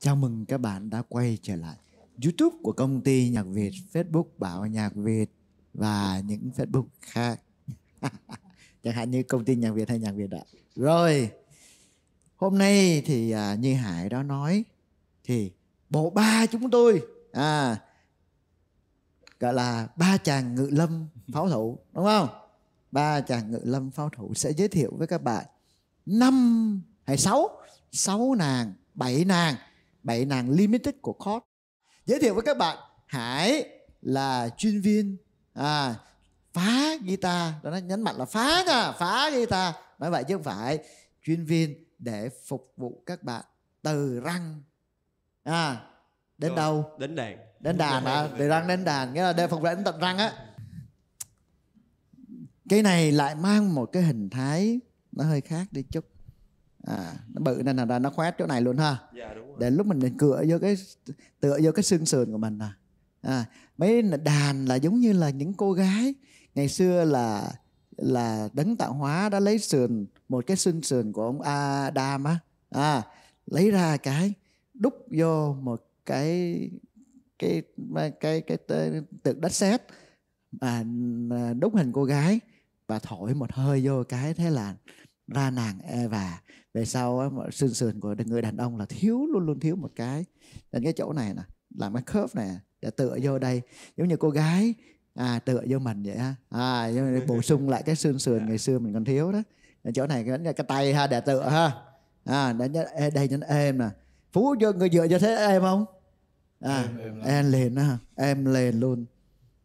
Chào mừng các bạn đã quay trở lại YouTube của công ty Nhạc Việt, Facebook Bảo Nhạc Việt và những Facebook khác. Chẳng hạn như công ty Nhạc Việt hay Nhạc Việt ạ. Rồi, hôm nay thì à, như Hải đó nói thì bộ ba chúng tôi à gọi là ba chàng ngự lâm pháo thủ đúng không? Ba chàng ngự lâm pháo thủ sẽ giới thiệu với các bạn năm hay sáu sáu nàng bảy nàng bảy nàng limited của Code giới thiệu với các bạn Hải là chuyên viên à, phá guitar. Đó nó nhấn mạnh là phá nha phá guitar. Nói vậy chứ không phải chuyên viên để phục vụ các bạn từ răng. À đến Rồi, đâu? đến đàn. Đến đàn hả? Từ răng đến đàn nghĩa là để phục vụ đến tận răng á. Cái này lại mang một cái hình thái nó hơi khác đi chút à nó bự nên là nó khoét chỗ này luôn ha. Dạ đúng rồi. Để lúc mình cựa vô cái tựa vô cái xương sườn của mình à. à mấy đàn là giống như là những cô gái. Ngày xưa là là đấng tạo hóa đã lấy sườn một cái xương sườn của ông Adam á. À lấy ra cái đúc vô một cái cái cái cái, cái, cái tượng đất sét à, đúc hình cô gái và thổi một hơi vô cái thế là ra nàng Eva về sau xương sườn của người đàn ông là thiếu luôn luôn thiếu một cái. Đến cái chỗ này nè làm cái khớp này để tựa vô đây. Giống như cô gái à tựa vô mình vậy ha à bổ sung lại cái xương sườn ngày xưa mình còn thiếu đó. Đến chỗ này cái, cái tay ha để tựa ha. À nhớ- ê, đây cho nó êm nè. Phú cho người dựa cho thế êm không? À êm lắm. em liền á em liền luôn.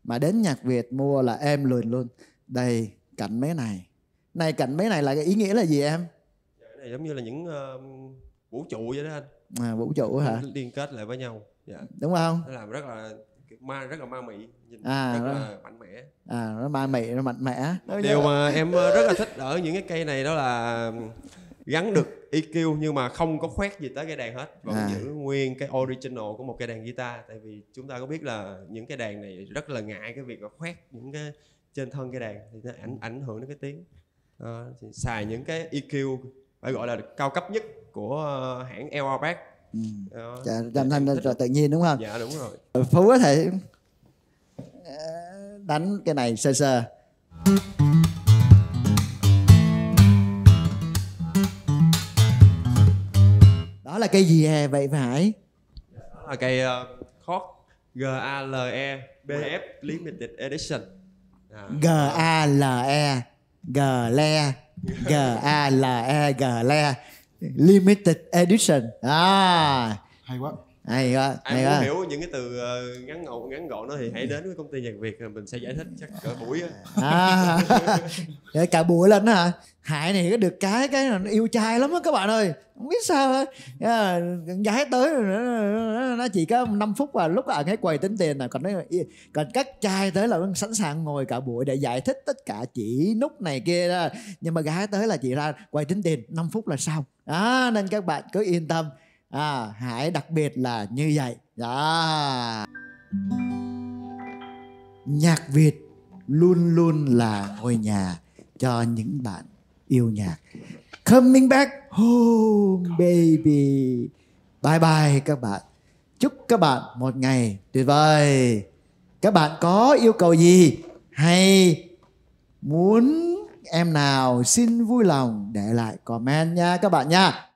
Mà đến nhạc việt mua là em liền luôn. Đây cạnh mấy này này cạnh mấy này là cái ý nghĩa là gì em? Dạ, cái này giống như là những ờ, vũ trụ vậy đó anh. À, vũ trụ hả? Liên kết lại với nhau dạ. Đúng không? Nó làm rất là ma rất là ma mị nhìn À, rất đó. là mạnh mẽ. À nó ma mị nó mạnh mẽ. Nó điều mà em ờ, rất là thích ở những cái cây này đó là gắn được EQ nhưng mà không có khoét gì tới cái đàn hết. Vẫn À. giữ nguyên cái original của một cái đàn guitar. Tại vì chúng ta có biết là những cái đàn này rất là ngại cái việc mà khoét những cái trên thân cái đàn thì nó ảnh ảnh hưởng đến cái tiếng Ờ, thì xài những cái EQ phải gọi là cao cấp nhất của ờ, hãng LR Bass ừ. Đó. Dạ, âm thanh thích là tự nhiên đúng không? Dạ đúng rồi. Phú có thể đánh cái này sơ sơ. Đó là cây gì hè vậy phải? Đó là cây uh, Korg GALE BF Limited Edition. À, G A L E G le G A L E G le limited edition. À. Hay quá hay quá ai muốn hiểu những cái từ ờ, ngắn ngộ ngắn gọn đó thì hãy đến với công ty nhạc Việt mình sẽ giải thích chắc cỡ buổi á. à. Cả buổi lên đó hả? Hải này có được cái cái là yêu trai lắm á các bạn ơi. Không biết sao á gái tới nó- chỉ có 5 phút và lúc ở cái quầy tính tiền là còn nó còn các trai tới là sẵn sàng ngồi cả buổi để giải thích tất cả chỉ nút này kia đó. Nhưng mà gái tới là chỉ ra quầy tính tiền 5 phút là xong. Đó nên các bạn cứ yên tâm à hải đặc biệt là như vậy. Đó. Nhạc việt luôn luôn là ngôi nhà cho những bạn yêu nhạc. Coming back home, baby. Bye bye các bạn. Chúc các bạn một ngày tuyệt vời. Các bạn có yêu cầu gì hay muốn em nào xin vui lòng để lại comment nha các bạn nha.